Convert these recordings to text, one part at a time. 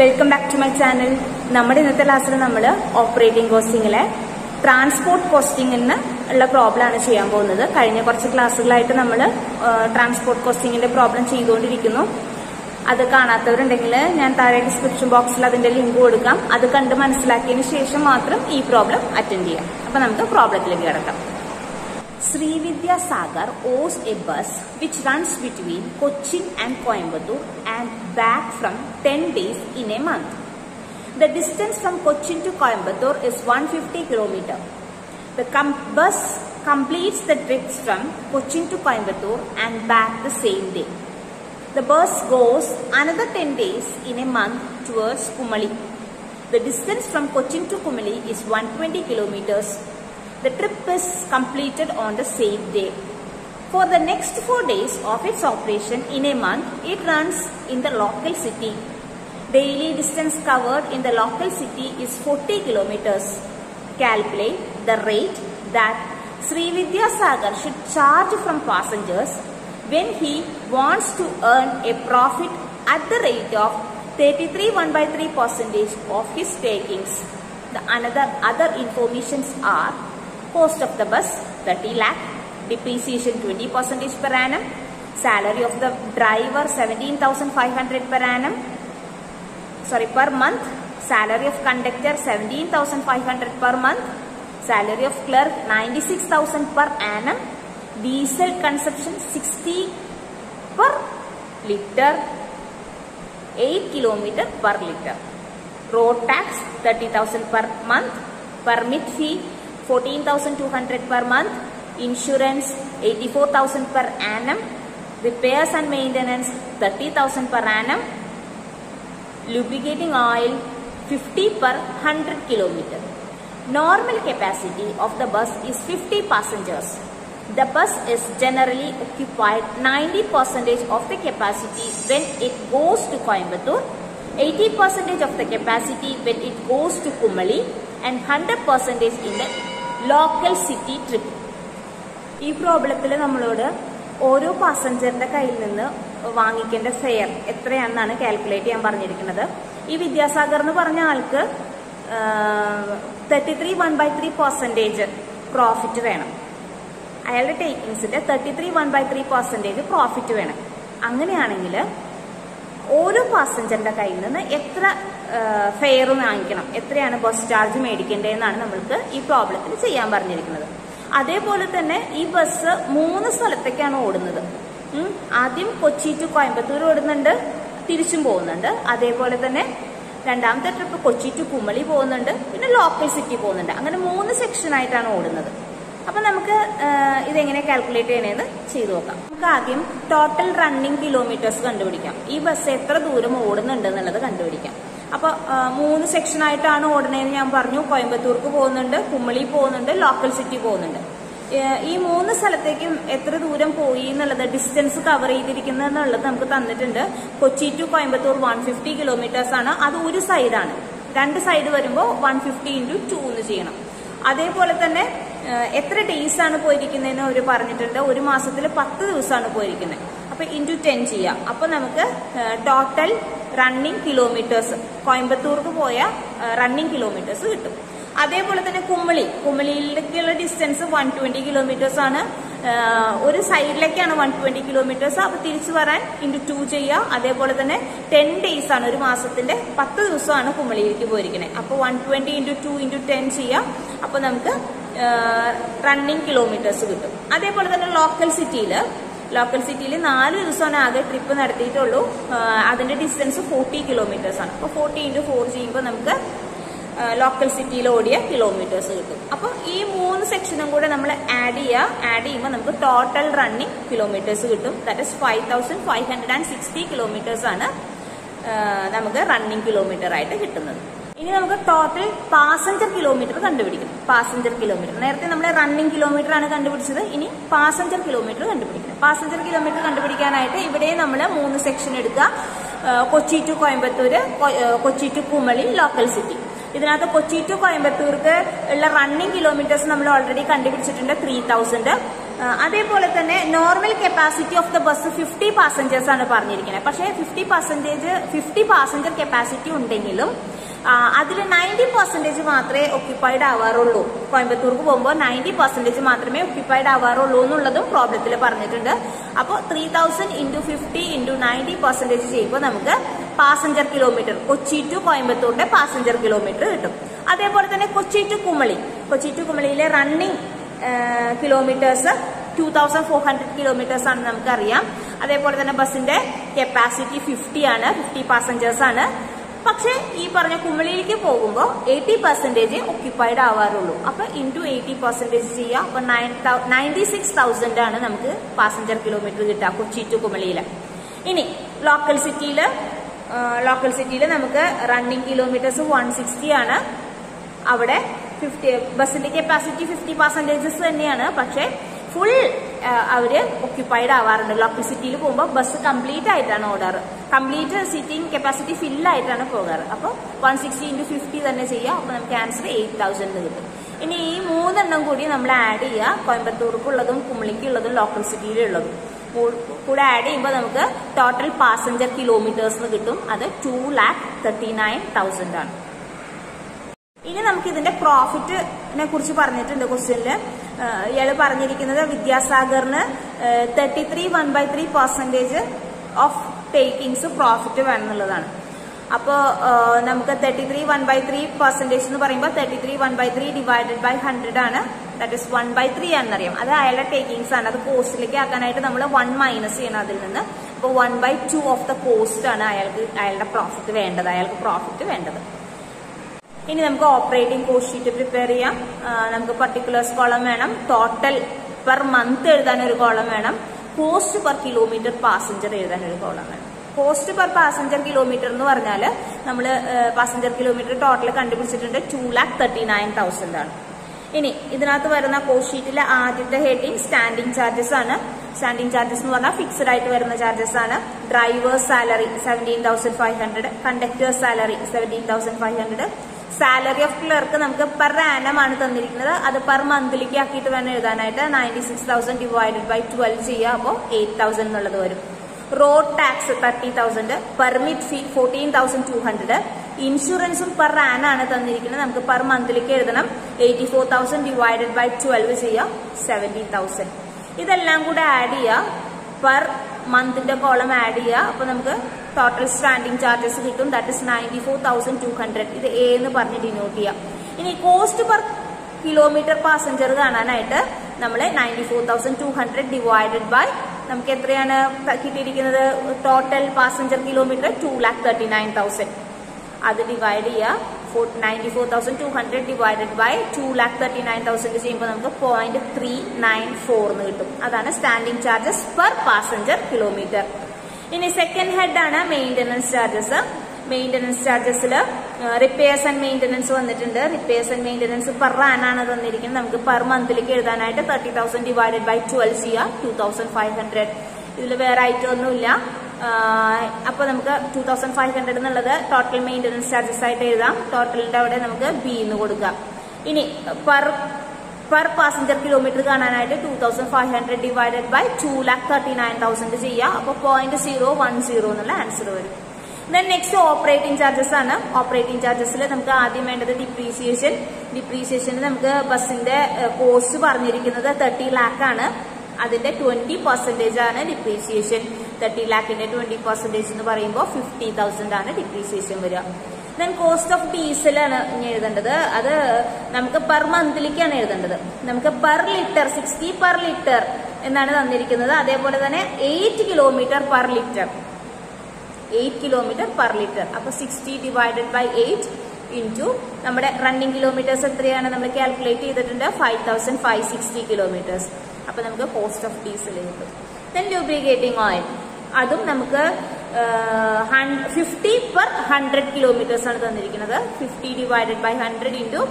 Welcome back to my channel നമ്മുടെ ഇന്നത്തെ ക്ലാസ്സിൽ നമ്മൾ ഓപ്പറേറ്റിംഗ് കോസ്റ്റിംഗിലെ ട്രാൻസ്പോർട്ട് കോസ്റ്റിംഗ് എന്ന് ഉള്ള പ്രോബ്ലം ആണ് ചെയ്യാൻ പോകുന്നത്. കഴിഞ്ഞ കുറച്ച് ക്ലാസ്സുകളായിട്ട് നമ്മൾ ട്രാൻസ്പോർട്ട് കോസ്റ്റിംഗിന്റെ പ്രോബ്ലം ചെയ്തുകൊണ്ടിരിക്കുന്നു. അത് കാണാത്തവരുണ്ടെങ്കിൽ ഞാൻ താഴെ ഡിസ്ക്രിപ്ഷൻ ബോക്സിൽ അതിന്റെ ലിങ്ക് കൊടുക്കാം. അത് കണ്ട് മനസ്സിലാക്കിയതിന് ശേഷം മാത്രം ഈ പ്രോബ്ലം അറ്റൻഡ് ചെയ്യാം. അപ്പൊ നമുക്ക് പ്രോബ്ലത്തിലേക്ക് കിടക്കാം. Srividya Sagar owes a bus which runs between Cochin and Coimbatore and back from 10 days in a month. The distance from Cochin to Coimbatore is 150 km. The com- bus completes the trips from Cochin to Coimbatore and back the same day. The bus goes another 10 days in a month towards Kumali. The distance from Cochin to Kumali is 120 kilometers. The trip is completed on the same day. For the next four days of its operation in a month, it runs in the local city. Daily distance covered in the local city is 40 kilometers. Calculate the rate that Srividya Sagar should charge from passengers when he wants to earn a profit at the rate of 33 1 by 3 percentage of his takings. The another other informations are cost of the bus 30 lakh, depreciation 20 percentage per annum, salary of the driver 17,500 per annum, sorry per month, salary of conductor 17,500 per month, salary of clerk 96,000 per annum, diesel consumption 60 per liter, 8 kilometer per liter, road tax 30,000 per month, permit fee 14,200 per month, insurance 84,000 per annum, repairs and maintenance 30,000 per annum, lubricating oil 50 per 100 kilometer. Normal capacity of the bus is 50 passengers. The bus is generally occupied 90 percentage of the capacity when it goes to Coimbatore, 80 percentage of the capacity when it goes to Kumali, and 100 percentage in the local city trip ഈ പ്രോബ്ലത്തിൽ നമ്മളോട് ഓരോ പാസഞ്ചറിന്റെ കയ്യിൽ നിന്ന് വാങ്ങിക്കേണ്ട fair എത്രയാണെന്നാണ് calculate ചെയ്യാൻ പറഞ്ഞിരിക്കുന്നത്. ഈ വിദ്യാസാഗർ എന്ന് പറഞ്ഞ ആൾക്ക് thirty three one by three percentage profit വേണം. അയാളുടെ ടേക്കിങ്സിന്റെ thirty three one by three percentage profit വേണം. അങ്ങനെയാണെങ്കിൽ ഓരോ പാസഞ്ചറിന്റെ കയ്യിൽ നിന്ന് എത്ര ഫെയർ വാങ്ങിക്കണം എത്രയാണ് ബസ് ചാർജ് മേടിക്കേണ്ടതെന്നാണ് നമ്മൾക്ക് ഈ പ്രോബ്ലത്തിൽ ചെയ്യാൻ പറഞ്ഞിരിക്കുന്നത്. അതേപോലെ തന്നെ ഈ ബസ് മൂന്ന് സ്ഥലത്തേക്കാണ് ഓടുന്നത്. ആദ്യം കൊച്ചി ടു കോയമ്പത്തൂർ ഓടുന്നുണ്ട് തിരിച്ചും പോകുന്നുണ്ട്. അതേപോലെ തന്നെ രണ്ടാമത്തെ ട്രിപ്പ് കൊച്ചി ടു കുമളി പോകുന്നുണ്ട് പിന്നെ ലോക്കൽ സിറ്റി പോകുന്നുണ്ട്. അങ്ങനെ മൂന്ന് സെക്ഷൻ ആയിട്ടാണ് ഓടുന്നത്. അപ്പൊ നമുക്ക് ഇതെങ്ങനെ കാൽക്കുലേറ്റ് ചെയ്യണേന്ന് ചെയ്തു നോക്കാം. നമുക്ക് ആദ്യം ടോട്ടൽ റണ്ണിങ് കിലോമീറ്റേഴ്സ് കണ്ടുപിടിക്കാം. ഈ ബസ് എത്ര ദൂരം ഓടുന്നുണ്ട് എന്നുള്ളത് കണ്ടുപിടിക്കാം. അപ്പൊ മൂന്ന് സെക്ഷൻ ആയിട്ടാണ് ഓടണേന്ന് ഞാൻ പറഞ്ഞു. കോയമ്പത്തൂർക്ക് പോകുന്നുണ്ട് കുമ്മളി പോകുന്നുണ്ട് ലോക്കൽ സിറ്റി പോകുന്നുണ്ട്. ഈ മൂന്ന് സ്ഥലത്തേക്കും എത്ര ദൂരം പോയി എന്നുള്ളത് ഡിസ്റ്റൻസ് കവർ ചെയ്തിരിക്കുന്നത് എന്നുള്ളത് നമുക്ക് തന്നിട്ടുണ്ട്. Kochi to Coimbatore one fifty kilometres ആണ്. അത് ഒരു സൈഡാണ് രണ്ട് സൈഡ് വരുമ്പോൾ വൺ ഫിഫ്റ്റി ഇന്റു ടു എന്ന് ചെയ്യണം. അതേപോലെ തന്നെ എത്ര ഡേയ്സ് ആണ് പോയിരിക്കുന്നതെന്ന് അവർ പറഞ്ഞിട്ടുണ്ട്. ഒരു മാസത്തിൽ പത്ത് ദിവസമാണ് പോയിരിക്കുന്നത്. അപ്പൊ ഇന്റു ടെൻ ചെയ്യാം. അപ്പൊ നമുക്ക് ടോട്ടൽ റണ്ണിങ് കിലോമീറ്റേഴ്സ് കോയമ്പത്തൂർക്ക് പോയ റണ്ണിങ് കിലോമീറ്റേഴ്സ് കിട്ടും. അതേപോലെ തന്നെ കുമ്മളി കുമ്മളിയിലേക്കുള്ള ഡിസ്റ്റൻസ് വൺ ട്വന്റി കിലോമീറ്റേഴ്സ് ആണ്. ഒരു സൈഡിലേക്കാണ് വൺ ട്വന്റി കിലോമീറ്റേഴ്സ് അപ്പൊ തിരിച്ചു വരാൻ ഇന്റു ടു ചെയ്യുക അതേപോലെ തന്നെ ടെൻ ഡേയ്സ് ആണ് ഒരു മാസത്തിന്റെ പത്ത് ദിവസമാണ് കുമ്മളിയിലേക്ക് പോയിരിക്കുന്നത്. അപ്പൊ one twenty into two into ten ചെയ്യാം. അപ്പൊ നമുക്ക് റണ്ണിങ് കിലോമീറ്റേഴ്സ് കിട്ടും. അതേപോലെ തന്നെ ലോക്കൽ സിറ്റിയിൽ ലോക്കൽ സിറ്റിയിൽ നാല് ദിവസമാണ് ആകെ ട്രിപ്പ് നടത്തിയിട്ടുള്ളൂ. അതിന്റെ ഡിസ്റ്റൻസ് ഫോർട്ടി കിലോമീറ്റേഴ്സ് ആണ്. അപ്പോൾ ഫോർട്ടി ഇന്റു ഫോർ ചെയ്യുമ്പോൾ നമുക്ക് ലോക്കൽ സിറ്റിയിൽ ഓടിയ കിലോമീറ്റേഴ്സ് കിട്ടും. അപ്പോൾ ഈ മൂന്ന് സെക്ഷനും കൂടെ നമ്മൾ ആഡ് ചെയ്യുക ആഡ് ചെയ്യുമ്പോൾ നമുക്ക് ടോട്ടൽ റണ്ണിങ് കിലോമീറ്റേഴ്സ് കിട്ടും. That is five thousand five hundred and sixty kilometres ആണ് നമുക്ക് റണ്ണിങ് കിലോമീറ്റർ ആയിട്ട് കിട്ടുന്നത്. ഇനി നമുക്ക് ടോട്ടൽ പാസഞ്ചർ കിലോമീറ്റർ കണ്ടുപിടിക്കണം പാസഞ്ചർ കിലോമീറ്റർ നേരത്തെ നമ്മൾ റണ്ണിങ് കിലോമീറ്റർ ആണ് കണ്ടുപിടിച്ചത്. ഇനി പാസഞ്ചർ കിലോമീറ്റർ കണ്ടുപിടിക്കണം പാസഞ്ചർ കിലോമീറ്റർ കണ്ടുപിടിക്കാനായിട്ട് ഇവിടെ നമ്മൾ മൂന്ന് സെക്ഷൻ എടുക്കുക. Kochi to Coimbatore Kochi to Kumily local city ഇതിനകത്ത് കൊച്ചി ടു കോയമ്പത്തൂർക്ക് ഉള്ള റണ്ണിങ് കിലോമീറ്റേഴ്സ് നമ്മൾ ഓൾറെഡി കണ്ടുപിടിച്ചിട്ടുണ്ട് ത്രീ തൗസൻഡ് അതേപോലെ തന്നെ normal capacity of the bus fifty passengers ആണ് പറഞ്ഞിരിക്കുന്നത്. പക്ഷേ fifty percentage fifty passenger capacity ഉണ്ടെങ്കിലും അതിൽ നയന്റി പെർസെന്റേജ് മാത്രമേ ഒക്യുപ്പൈഡ് ആവാറുള്ളൂ. കോയമ്പത്തൂർക്ക് പോകുമ്പോൾ നയന്റി പെർസെന്റേജ് മാത്രമേ ഒക്യുപ്പൈഡ് ആവാറുള്ളൂ എന്നുള്ളതും പ്രോബ്ലത്തിൽ പറഞ്ഞിട്ടുണ്ട്. അപ്പോൾ three thousand into fifty into ninety percentage ചെയ്യുമ്പോൾ നമുക്ക് പാസഞ്ചർ കിലോമീറ്റർ കൊച്ചി ടു കോയമ്പത്തൂരിന്റെ പാസഞ്ചർ കിലോമീറ്റർ കിട്ടും. അതേപോലെ തന്നെ Kochi to Kumily Kochi to കുമളിയിലെ running kilometres two thousand four hundred kilometres ആണ് നമുക്കറിയാം. അതേപോലെ തന്നെ ബസ്സിന്റെ കപ്പാസിറ്റി ഫിഫ്റ്റി ആണ് ഫിഫ്റ്റി പാസഞ്ചേഴ്സ് ആണ്. പക്ഷേ ഈ പറഞ്ഞ കുമളിയിലേക്ക് പോകുമ്പോൾ എയ്റ്റി പെർസെന്റേജ് ഒക്യുപ്പൈഡ് ആവാറുള്ളൂ. അപ്പൊ ഇന്റു എയ്റ്റി പെർസെന്റേജ് ചെയ്യുക അപ്പൊ നയൻ നയന്റി സിക്സ് തൗസൻഡ് ആണ് നമുക്ക് പാസഞ്ചർ കിലോമീറ്റർ കിട്ടുക കൊച്ചി ടു കുമളിയിൽ. ഇനി ലോക്കൽ സിറ്റിയിൽ ലോക്കൽ സിറ്റിയിൽ നമുക്ക് റണ്ണിങ് കിലോമീറ്റേഴ്സ് വൺ സിക്സ്റ്റി ആണ്. അവിടെ ഫിഫ്റ്റി ബസ്സിന്റെ കപ്പാസിറ്റി ഫിഫ്റ്റി പെർസെന്റേജസ് തന്നെയാണ്. പക്ഷേ ഫുൾ അവർ ഒക്യുപ്പൈഡ് ആവാറുണ്ട്. ലോക്കൽ സിറ്റിയിൽ പോകുമ്പോൾ ബസ് കംപ്ലീറ്റ് ആയിട്ടാണ് ഓടാറ് കംപ്ലീറ്റ് സിറ്റിംഗ് കപ്പാസിറ്റി ഫില്ലായിട്ടാണ് പോകാറ്. അപ്പോൾ വൺ സിക്സ്റ്റി ഇന്റു ഫിഫ്റ്റി തന്നെ ചെയ്യുക അപ്പോൾ നമുക്ക് ആൻസർ എയ്റ്റ് തൗസൻഡ് കിട്ടും. ഇനി ഈ മൂന്നെണ്ണം കൂടി നമ്മൾ ആഡ് ചെയ്യുക. കോയമ്പത്തൂർക്കുള്ളതും കുമ്പളിക്കുള്ളതും ലോക്കൽ സിറ്റിയിലുള്ളതും കൂടെ ആഡ് ചെയ്യുമ്പോൾ നമുക്ക് ടോട്ടൽ പാസഞ്ചർ കിലോമീറ്റേഴ്സ് കിട്ടും. അത് two lakh thirty nine thousand ആണ്. ഇനി നമുക്ക് ഇതിന്റെ പ്രോഫിറ്റിനെ കുറിച്ച് പറഞ്ഞിട്ടുണ്ട് ക്വസ്റ്റ്യനിൽ ഇയാൾ പറഞ്ഞിരിക്കുന്നത് വിദ്യാസാഗറിന് thirty three one by three percentage of takings profit വേണം എന്നുള്ളതാണ് അപ്പോൾ നമുക്ക് thirty three one by three percentage എന്ന് പറയുമ്പോൾ thirty three one by three divided by hundred ആണ്. That is one by three ആണെന്നറിയാം അത് അയാളുടെ ടേക്കിങ്സ് ആണ്. അത് കോസ്റ്റിലേക്ക് ആക്കാനായിട്ട് നമ്മൾ വൺ മൈനസ് ചെയ്യണം അതിൽ നിന്ന്. അപ്പോൾ one by two of the cost ആണ് അയാൾക്ക് അയാളുടെ പ്രോഫിറ്റ് വേണ്ടത് അയാൾക്ക് പ്രോഫിറ്റ് വേണ്ടത്. ഇനി നമുക്ക് ഓപ്പറേറ്റിംഗ് കോസ്റ്റ് ഷീറ്റ് പ്രിപ്പയർ ചെയ്യാം. നമുക്ക് പർട്ടിക്കുലേഴ്സ് കോളം വേണം. ടോട്ടൽ പെർ മന്ത് എഴുതാൻ ഒരു കോളം വേണം. കോസ്റ്റ് പെർ കിലോമീറ്റർ പാസഞ്ചർ എഴുതാൻ ഒരു column cost per passenger kilometre എന്ന് പറഞ്ഞാൽ നമ്മൾ passenger kilometre total കണ്ടുപിടിച്ചിട്ടുണ്ട് two lakh thirty nine thousand ആണ്. ഇനി ഇതിനകത്ത് വരുന്ന കോസ്റ്റ് ഷീറ്റിലെ ആദ്യത്തെ ഹെഡിങ് സ്റ്റാൻഡിംഗ് ചാർജസ് ആണ്. സ്റ്റാൻഡിംഗ് ചാർജസ് എന്ന് പറഞ്ഞാൽ ഫിക്സഡ് ആയിട്ട് വരുന്ന ചാർജസ് ആണ്. Drivers salary seventeen thousand five hundred conductors salary seventeen thousand five hundred salary of clerk നമുക്ക് പെർ ആനം ആണ് തന്നിരിക്കുന്നത്. അത് പെർ മന്ത്ലിക്ക് ആക്കിയിട്ട് വേണം എഴുതാനായിട്ട്. Ninety six thousand divided by twelve ചെയ്യുക. അപ്പോൾ എയ്റ്റ് തൗസൻഡ് എന്നുള്ളത് വരും. Road tax thirty thousand permit fee fourteen thousand two hundred ഇൻഷുറൻസും പെർ ആൻ ആണ് തന്നിരിക്കുന്നത്. നമുക്ക് പെർ മന്ത്ലിക്ക് എഴുതണം. Eighty four thousand divided by twelve ചെയ്യുക. സെവന്റീൻ തൗസൻഡ് ഇതെല്ലാം കൂടെ ആഡ് ചെയ്യുക. പെർ മന്തിന്റെ കോളം ആഡ് ചെയ്യുക. അപ്പൊ നമുക്ക് ടോട്ടൽ സ്റ്റാൻഡിംഗ് ചാർജസ് കിട്ടും. That is ninety four thousand two hundred ഇത് എ എന്ന് പറഞ്ഞ് ഡിനോട്ട് ചെയ്യാം. ഇനി കോസ്റ്റ് പെർ കിലോമീറ്റർ പാസഞ്ചർ കാണാനായിട്ട് നമ്മൾ ninety four thousand two hundred divided by നമുക്ക് എത്രയാണ് കിട്ടിയിരിക്കുന്നത്? Total passenger kilometre two lakh thirty nine thousand അത് ഡിവൈഡ് ചെയ്യുക ninety four thousand two hundred divided by two lakh thirty nine thousand ചെയ്യുമ്പോൾ നമുക്ക് point three nine four എന്ന് കിട്ടും. അതാണ് standing charges per passenger kilometre ഇനി സെക്കൻഡ് ഹെഡ് ആണ് maintenance charges maintenance ചാർജസിൽ റിപ്പയേഴ്സ് ആൻഡ് മെയിന്റനൻസ് വന്നിട്ടുണ്ട്. റിപ്പയേഴ്സ് ആൻഡ് മെയിന്റനൻസ് പെർ ആനാണ് തന്നിരിക്കുന്നത്. നമുക്ക് പെർ മന്തിലേക്ക് എഴുതാനായിട്ട് thirty thousand divided by twelve ചെയ്യാം. ടു തൗസൻഡ് ഫൈവ് ഹൺഡ്രഡ് ഇതിൽ വേറെ ഐറ്റം ഒന്നുമില്ല. അപ്പോൾ നമുക്ക് ടു തൗസൻഡ് ഫൈവ് ഹൺഡ്രഡ് എന്നുള്ളത് ടോട്ടൽ മെയിന്റനൻസ് ചാർജസ് ആയിട്ട് എഴുതാം. ടോട്ടലിന്റെ അവിടെ നമുക്ക് ബി എന്ന് കൊടുക്കാം. ഇനി പെർ പെർ പാസഞ്ചർ കിലോമീറ്റർ കാണാനായിട്ട് two thousand five hundred divided by two lakh thirty nine thousand ചെയ്യാം. അപ്പോൾ പോയിന്റ് സീറോ വൺ സീറോ എന്നുള്ള ആൻസർ വരും. ദെൻ നെക്സ്റ്റ് ഓപ്പറേറ്റിംഗ് ചാർജസ് ആണ്. ഓപ്പറേറ്റിംഗ് ചാർജസിൽ നമുക്ക് ആദ്യം വേണ്ടത് ഡിപ്രീസിയേഷൻ ഡിപ്രീസിയേഷന് നമുക്ക് ബസ്സിന്റെ കോസ്റ്റ് പറഞ്ഞിരിക്കുന്നത് തേർട്ടി ലാക്ക് ആണ്. അതിന്റെ ട്വന്റി പെർസെന്റേജ് ആണ് ഡിപ്രീസിയേഷൻ തേർട്ടി ലാക്കിന്റെ ട്വന്റി പെർസെന്റേജ് എന്ന് പറയുമ്പോൾ ഫിഫ്റ്റി തൗസൻഡ് ആണ് ഡിപ്രീസിയേഷൻ വരിക. ദെൻ കോസ്റ്റ് ഓഫ് ഡീസലാണ് ഇനി എഴുതേണ്ടത്. അത് നമുക്ക് പെർ മന്ത്ലിക്കാണ് എഴുതേണ്ടത്. നമുക്ക് per litre sixty per litre എന്നാണ് തന്നിരിക്കുന്നത്. അതേപോലെ തന്നെ eight kilometre per litre eight kilometre per litre അപ്പൊ sixty divided by eight into നമ്മുടെ റണ്ണിങ് കിലോമീറ്റേഴ്സ് എത്രയാണ് നമ്മൾ കാൽക്കുലേറ്റ് ചെയ്തിട്ടുണ്ട്? Five thousand five sixty kilometres അപ്പൊ നമുക്ക് കോസ്റ്റ് ഓഫ് ഡീസൽ കിട്ടും ദെൻ ലൂബ്രിഗേറ്റിംഗ് ഓയിൽ അതും നമുക്ക് ഫിഫ്റ്റി പെർ ഹൺഡ്രഡ് കിലോമീറ്റേഴ്സ് ആണ് തന്നിരിക്കുന്നത്. Fifty divided by hundred into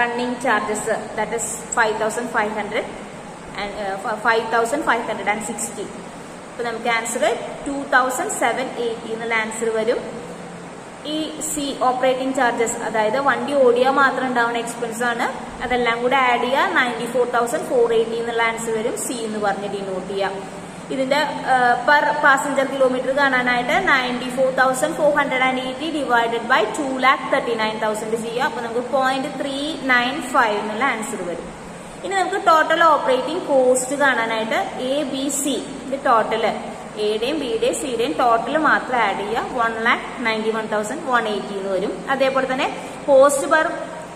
running charges that is five thousand five hundred five thousand five hundred and sixty അപ്പൊ നമുക്ക് answer two thousand seven eighty എന്നുള്ള answer വരും. ഈ C operating charges അതായത് വണ്ടി ഓടിയാൽ മാത്രം ഉണ്ടാവുന്ന എക്സ്പെൻസ് ആണ്. അതെല്ലാം കൂടെ ആഡ് ചെയ്യുക ninety four thousand four eighty എന്നുള്ള ആൻസർ വരും. സി എന്ന് പറഞ്ഞ് ഡിനോട്ട് ചെയ്യാം. ഇതിന്റെ പെർ പാസഞ്ചർ കിലോമീറ്റർ കാണാനായിട്ട് ninety four thousand four hundred and eighty divided by two lakh thirty nine thousand ചെയ്യുക. അപ്പൊ നമുക്ക് പോയിന്റ് ത്രീ നയൻ ഫൈവ് എന്നുള്ള ആൻസർ വരും. ഇനി നമുക്ക് ടോട്ടൽ ഓപ്പറേറ്റിംഗ് കോസ്റ്റ് കാണാനായിട്ട് എ ബി സി ഇത് ടോട്ടൽ എയുടെയും ബിയുടെയും സിയുടെയും ടോട്ടൽ മാത്രം ആഡ് ചെയ്യുക. One lakh ninety one thousand one eighty എന്ന് വരും. അതേപോലെ തന്നെ കോസ്റ്റ് പെർ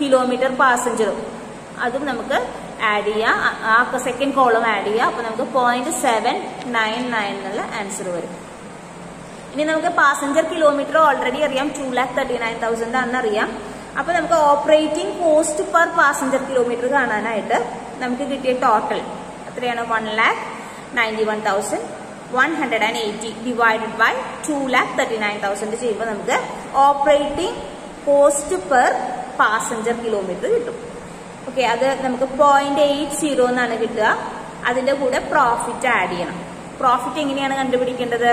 കിലോമീറ്റർ പാസഞ്ചറും അതും നമുക്ക് ആഡ് ചെയ്യുക ആ സെക്കൻഡ് കോളം ആഡ് ചെയ്യുക അപ്പൊ നമുക്ക് പോയിന്റ് സെവൻ നയൻ നയൻ എന്നുള്ള ആൻസർ വരും. ഇനി നമുക്ക് പാസഞ്ചർ കിലോമീറ്റർ ഓൾറെഡി അറിയാം. Two lakh thirty nine thousand ആണെന്നറിയാം അപ്പൊ നമുക്ക് operating cost per passenger kilometre കാണാനായിട്ട് നമുക്ക് കിട്ടിയ ടോട്ടൽ എത്രയാണ്? One lakh ninety one thousand one hundred and eighty divided by two lakh thirty nine thousand ചെയ്യുമ്പോൾ നമുക്ക് operating cost per passenger kilometre കിട്ടും. Okay അത് നമുക്ക് പോയിന്റ് എയ്റ്റ് സീറോ എന്നാണ് കിട്ടുക. അതിന്റെ കൂടെ പ്രോഫിറ്റ് ആഡ് ചെയ്യണം. പ്രോഫിറ്റ് എങ്ങനെയാണ് കണ്ടുപിടിക്കേണ്ടത്?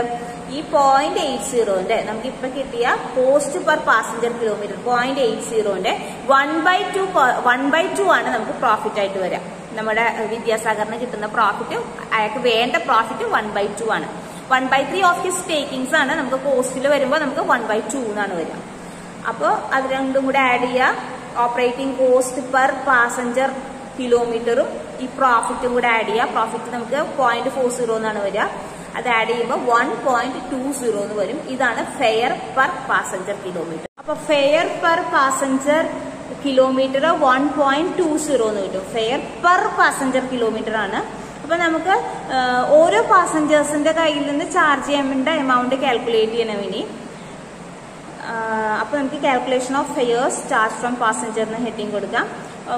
ഈ പോയിന്റ് എയ്റ്റ് സീറോന്റെ നമുക്ക് ഇപ്പൊ കിട്ടിയ cost per passenger kilometre point eight സീറോന്റെ one by two one by two ആണ് നമുക്ക് പ്രോഫിറ്റ് ആയിട്ട് വരാം നമ്മുടെ വിദ്യാസാഗറിന് കിട്ടുന്ന പ്രോഫിറ്റ് അയാൾക്ക് വേണ്ട പ്രോഫിറ്റ് വൺ ബൈ ടു ആണ്. One by three of his takings ആണ് നമുക്ക് കോസ്റ്റിൽ വരുമ്പോൾ നമുക്ക് വൺ ബൈ ടു എന്നാണ് വരിക. അപ്പോൾ അത് രണ്ടും കൂടെ ആഡ് ചെയ്യുക. ഓപ്പറേറ്റിംഗ് കോസ്റ്റ് പെർ പാസഞ്ചർ കിലോമീറ്ററും ഈ പ്രോഫിറ്റും കൂടെ ആഡ് ചെയ്യുക പ്രോഫിറ്റ് നമുക്ക് പോയിന്റ് ഫോർ സീറോ എന്നാണ് വരിക. അത് ആഡ് ചെയ്യുമ്പോൾ വൺ പോയിന്റ് ടു സീറോ എന്ന് വരും. ഇതാണ് ഫെയർ പെർ പാസഞ്ചർ കിലോമീറ്റർ അപ്പൊ fare per passenger kilometre one point two zero എന്ന് കിട്ടും. ഫെയർ പെർ പാസഞ്ചർ കിലോമീറ്റർ ആണ്. അപ്പൊ നമുക്ക് ഓരോ പാസഞ്ചേഴ്സിന്റെ കയ്യിൽ നിന്ന് ചാർജ് ചെയ്യേണ്ട എമൗണ്ട് കാൽക്കുലേറ്റ് ചെയ്യണം ഇനി. അപ്പൊ നമുക്ക് calculation of fares charge from passenger എന്ന് ഹെഡിങ് കൊടുക്കാം.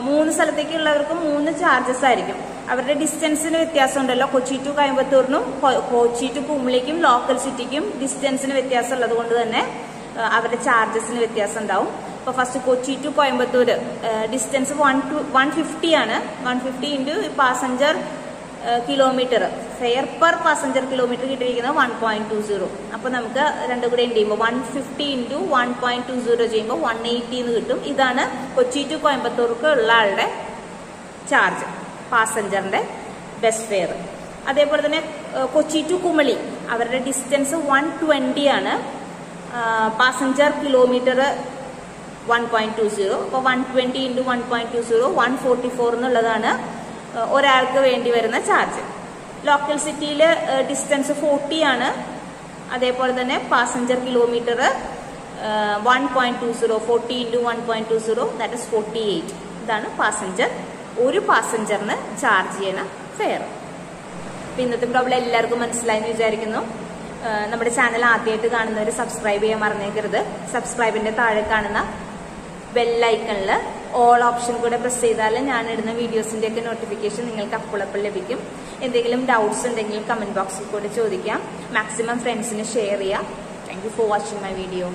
മൂന്ന് സ്ഥലത്തേക്കുള്ളവർക്ക് മൂന്ന് ചാർജസ് ആയിരിക്കും. അവരുടെ ഡിസ്റ്റൻസിന് വ്യത്യാസം ഉണ്ടല്ലോ കൊച്ചി ടു കോയമ്പത്തൂരിനും കൊച്ചി ടു കുമിളിക്കും ലോക്കൽ സിറ്റിക്കും ഡിസ്റ്റൻസിന് വ്യത്യാസം ഉള്ളത് കൊണ്ട് തന്നെ അവരുടെ ചാർജസിന് വ്യത്യാസം ഉണ്ടാവും ഇപ്പൊ first Kochi to Coimbatore distance one to one fifty ആണ്. One fifty into passenger kilometre fare per passenger kilometre കിട്ടിയിരിക്കുന്നത് വൺ പോയിന്റ് ടു സീറോ അപ്പൊ നമുക്ക് രണ്ടും കൂടെ എന്ത് ചെയ്യുമ്പോൾ one fifty into one point two zero ചെയ്യുമ്പോൾ വൺ എയ്റ്റി എന്ന് കിട്ടും. ഇതാണ് കൊച്ചി ടു കോയമ്പത്തൂർക്ക് ഉള്ള ആളുടെ ചാർജ് പാസഞ്ചറിന്റെ ബസ് ഫെയർ അതേപോലെ തന്നെ കൊച്ചി ടു കുമളി അവരുടെ ഡിസ്റ്റൻസ് വൺ ട്വന്റി ആണ്. Passenger kilometre one point two zero അപ്പോൾ one twenty into one point two zero one forty four എന്നുള്ളതാണ് ഒരാൾക്ക് വേണ്ടി വരുന്ന ചാർജ്. ലോക്കൽ സിറ്റിയിൽ ഡിസ്റ്റൻസ് ഫോർട്ടി ആണ്. അതേപോലെ തന്നെ passenger kilometre one point two zero forty into one point two zero that is forty eight ഇതാണ് പാസഞ്ചർ ഒരു പാസഞ്ചറിന് ചാർജ് ചെയ്യണ ഫെയർ അപ്പം ഇന്നത്തെ പ്രോബ്ലം എല്ലാവർക്കും മനസ്സിലായെന്ന് വിചാരിക്കുന്നു. നമ്മുടെ ചാനൽ ആദ്യമായിട്ട് കാണുന്നവർ സബ്സ്ക്രൈബ് ചെയ്യാൻ മറന്നേക്കരുത്. സബ്സ്ക്രൈബിന്റെ താഴെ കാണുന്ന ബെല്ലൈക്കണിൽ ഓൾ ഓപ്ഷൻ കൂടെ പ്രസ് ചെയ്താൽ ഞാൻ ഇടുന്ന വീഡിയോസിന്റെ ഒക്കെ നോട്ടിഫിക്കേഷൻ നിങ്ങൾക്ക് അപ്പോഴപ്പോൾ ലഭിക്കും. എന്തെങ്കിലും ഡൗട്ട്സ് ഉണ്ടെങ്കിൽ കമന്റ് ബോക്സിൽ കൂടെ ചോദിക്കാം. മാക്സിമം ഫ്രണ്ട്സിന് ഷെയർ ചെയ്യാം. Thank for watching my video